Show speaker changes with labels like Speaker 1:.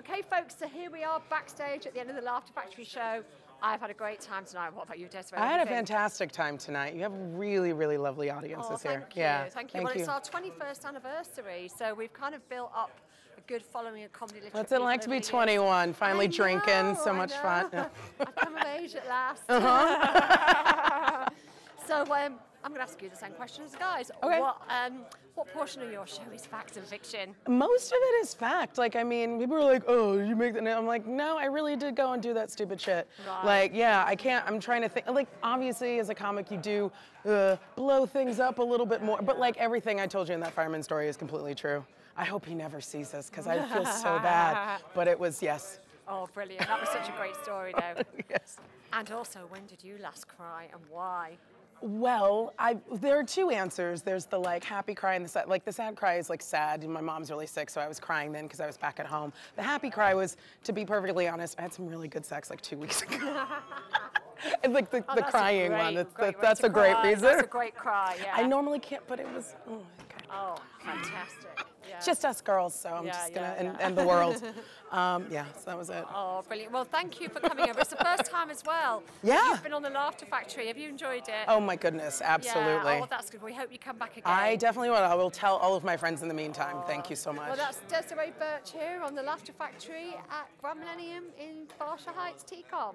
Speaker 1: Okay, folks, so here we are backstage at the end of the Laughter Factory show. I've had a great time tonight. What about you, Desiree?
Speaker 2: I had
Speaker 1: you
Speaker 2: a fantastic time tonight. You have really, really lovely audiences
Speaker 1: Oh,
Speaker 2: here.
Speaker 1: thank you.
Speaker 2: Yeah,
Speaker 1: Thank you. well, it's our 21st anniversary, so we've kind of built up a good following of comedy literature.
Speaker 2: What's it like to be 21? Finally drinking, so much fun. Uh-huh.
Speaker 1: I've come of age at last. so um, I'm going to ask you the same question as the guys.
Speaker 2: Okay.
Speaker 1: What, um, what portion of your show is fact and fiction?
Speaker 2: Most of it is fact. Like, I mean, people are like, oh, you make that. I'm like, no, I really did go and do that stupid shit.
Speaker 1: Right.
Speaker 2: Like, yeah, I can't, I'm trying to think. Like, obviously, as a comic, you do uh, blow things up a little bit more. But, like, everything I told you in that fireman story is completely true. I hope he never sees this because I feel so bad. But it was, yes.
Speaker 1: Oh, brilliant. That was such a great story, though.
Speaker 2: yes.
Speaker 1: And also, when did you last cry and why?
Speaker 2: Well, I there are two answers. There's the like happy cry and the sad. Like the sad cry is like sad. and My mom's really sick, so I was crying then because I was back at home. The happy cry was, to be perfectly honest, I had some really good sex like two weeks ago. and like the,
Speaker 1: Oh,
Speaker 2: the crying
Speaker 1: great-
Speaker 2: one. That's, that- that's a great
Speaker 1: cry.
Speaker 2: reason.
Speaker 1: That's a great cry, yeah.
Speaker 2: I normally can't, but it was. Oh, okay.
Speaker 1: Oh, fantastic. Yeah.
Speaker 2: Just us girls, so I'm
Speaker 1: Yeah,
Speaker 2: just gonna
Speaker 1: yeah,
Speaker 2: and, and the world. um, yeah, so that was it.
Speaker 1: Oh, brilliant. Well, thank you for coming over. It's the first time as well.
Speaker 2: Yeah.
Speaker 1: You've been on the Laughter Factory. Have you enjoyed it?
Speaker 2: Oh my goodness, absolutely.
Speaker 1: Yeah. Oh, that's good. We hope you come back again.
Speaker 2: I definitely will. I will tell all of my friends in the meantime. Thank you so much.
Speaker 1: Well, that's Desiree Burch here on the Laughter Factory at Grand Millennium in Barsha Heights, TECOM.